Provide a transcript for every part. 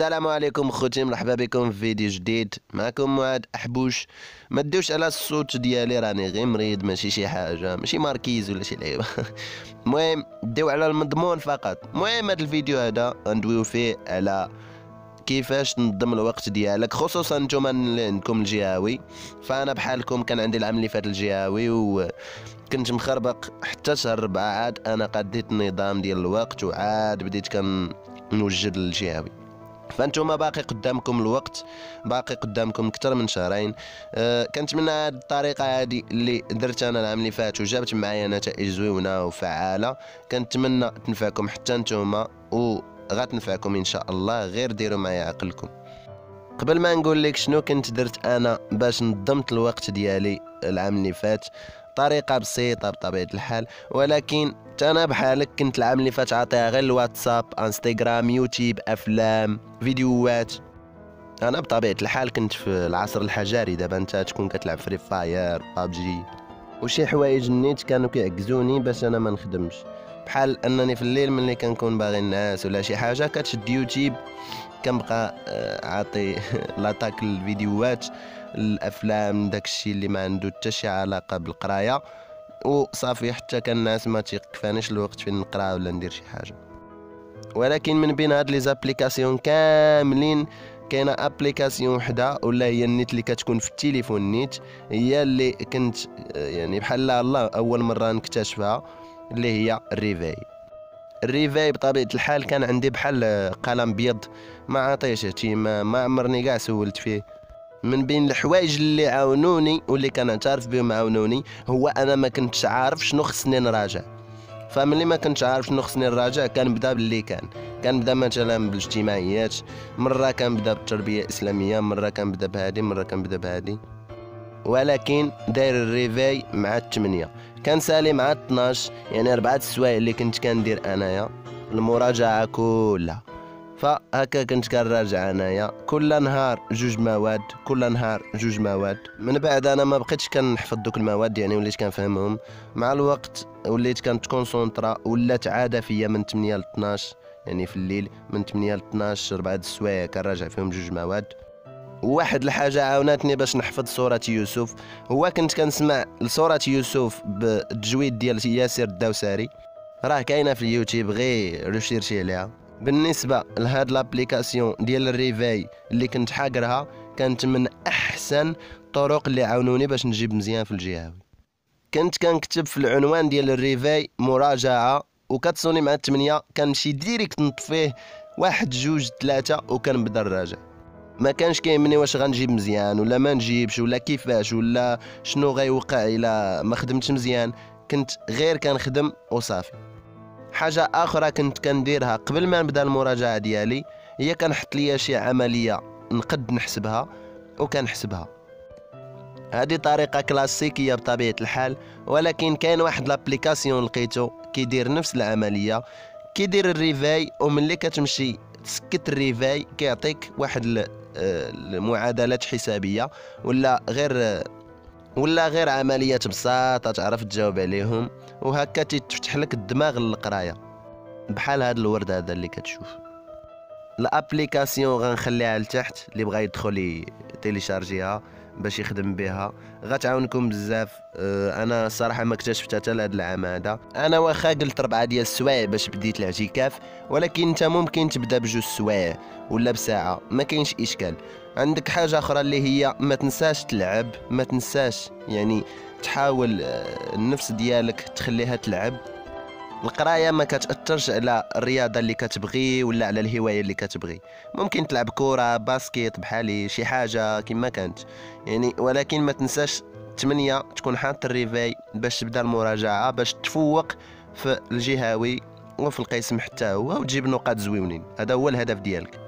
السلام عليكم خوتي مرحبا بكم في فيديو جديد. معكم معاد أحبوش. ما تدوش على الصوت ديالي راني غير مريض ماشي شي حاجة ماشي ماركيز ولا شي لعيبة. المهم ديو على المضمون فقط. المهم هذا الفيديو هذا ندويو فيه على كيفاش تنظم الوقت ديالك خصوصا نتوما اللي عندكم الجهوي فأنا بحالكم كان عندي العام اللي فات الجهوي وكنت مخربق حتى شهر عاد أنا قديت النظام ديال الوقت وعاد بديت كنوجد الجهوي فأنتم باقي قدامكم الوقت باقي قدامكم أكثر من شهرين. أه كنتمنى هذه الطريقة هذه اللي درت أنا العام اللي فات وجابت معايا نتائج زوينة وفعالة. كنتمنى تنفعكم حتى نتوما وغتنفعكم إن شاء الله غير ديروا معايا عقلكم. قبل ما نقول لك شنو كنت درت أنا باش نظمت الوقت ديالي العام اللي فات طريقة بسيطة بطبيعة الحال ولكن أنا بحالك كنت العام اللي فات عاطيها غير الواتساب إنستغرام يوتيوب أفلام فيديوهات. أنا بطبيعة الحال كنت في العصر الحجري دابا أنت تكون كتلعب فري فاير بابجي وشي حوايج نيت كانوا كيعكزوني باش أنا ما نخدمش. بحال أنني في الليل ملي كنكون باغي نعس ولا شي حاجة كتشد يوتيوب. كنبقى آه، عاطي l'attaque الفيديوهات الأفلام داكشي اللي ما عنده حتى شي علاقة بالقراية. وصافي حتى النعاس ما تيكفانيش الوقت فين نقرا ولا ندير شي حاجة. ولكن من بين هاد les applications كاملين كاينة application وحدة ولا هي النيت اللي كتكون في التليفون نيت هي اللي كنت يعني بحال الله أول مرة نكتشفها اللي هي الريفاي الريفاي بطبيعة الحال كان عندي بحال قلم بيض ما عطيش اهتمام ما عمرني كاع سولت فيه. من بين الحوايج اللي عاونوني واللي كنعترف بهم عاونوني هو أنا ما كنتش عارف شنو خصني نراجع. فملي ما كنتش عارف شنو خصني نراجع كنبدا باللي كان. كنبدا مثلا بالاجتماعيات مرة كنبدا بالتربية الإسلامية مرة كنبدا بهادي مرة كنبدا بهادي. ولكن داير الريفاي مع الثمانية كنسالي مع 12 يعني أربعة السوايع اللي كنت كندير أنايا. المراجعة كلها. فهكا كنت كنراجع أنايا. كل نهار جوج مواد كل نهار جوج مواد. من بعد أنا ما بقيتش كنحفظ دوك المواد يعني وليت كنفهمهم. مع الوقت وليت كنت concentré ولات عادة فيا من 8 ل 12 يعني في الليل من 8 ل 12 ربعة السوايع كنراجع فيهم جوج مواد. واحد الحاجة عاوناتني باش نحفظ سورة يوسف. هو كنت كنسمع لسورة يوسف بالتجويد ديال ياسر الدوسري. راه كاينة في اليوتيوب غير rechercher عليها. بالنسبة لهاد l'application ديال الريفاي اللي كنت حاقرها كانت من أحسن الطرق اللي عاونوني باش نجيب مزيان في الجهاوي كنت كنكتب في العنوان ديال الريفاي مراجعة وكتصوني مع الثمانية كنمشي direct نطفيه واحد جوج ثلاثة وكنبدا نراجع. ما كانش كيهمني واش غنجيب مزيان ولا ما نجيبش ولا كيفاش ولا شنو غيوقع إلا ما خدمتش مزيان. كنت غير كنخدم وصافي. حاجة أخرى كنت كنديرها قبل ما نبدأ المراجعة ديالي هي كنحط ليا شي عملية نقد نحسبها وكنحسبها. هذه طريقة كلاسيكية بطبيعة الحال ولكن كاين واحد l'application لقيتو كيدير نفس العملية كيدير ال réveil وملي كتمشي تسكت ال réveil كيعطيك واحد المعادلات حسابية ولا غير ولا غير عمليات بساطة تعرف تجاوب عليهم وهكا تفتح لك الدماغ للقراية بحال هاد الورد هذا اللي كتشوف. ال application غنخليها لتحت اللي بغا يدخل télécharger ها. باش يخدم بها. غتعاونكم بزاف. أه، أنا الصراحه ما اكتشفتها حتى لهذا العام هذا. أنا واخا قلت ربعة ديال السوايع باش بديت الاعتكاف ولكن أنت ممكن تبدأ بجوج سوايع ولا بساعة. ما كاينش إشكال. عندك حاجة أخرى اللي هي ما تنساش تلعب ما تنساش يعني تحاول أه، النفس ديالك تخليها تلعب. القراية ما كتأثرش على الرياضة اللي كتبغي ولا على الهواية اللي كتبغي. ممكن تلعب كرة basket بحالي شي حاجة كما كانت. يعني ولكن ما تنساش 8 تكون حاط ال réveil باش تبدا المراجعة باش تفوق في الجهوي وفي القسم حتى هو وتجيب نقاط زويونين. هذا هو الهدف ديالك.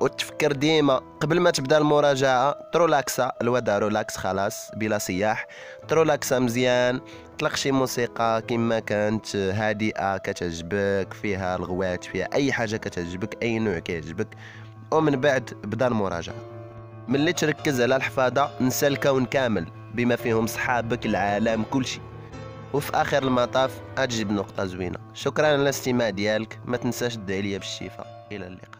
وتفكر ديما قبل ما تبدا المراجعة ت relaxa الوضع relax خلاص بلا صياح ترولاكسا مزيان طلق شي موسيقى كما كانت هادئة كتعجبك فيها الغوات فيها أي حاجة كتعجبك أي نوع كيعجبك. ومن بعد بدا المراجعة. ملي تركز على الحفاظة نسى الكون كامل بما فيهم صحابك العالم كل شيء وفي آخر المطاف أجيب نقطة زوينة. شكرا على الاستماع ديالك ما تنساش تدعي لي بالشفاء. إلى اللقاء.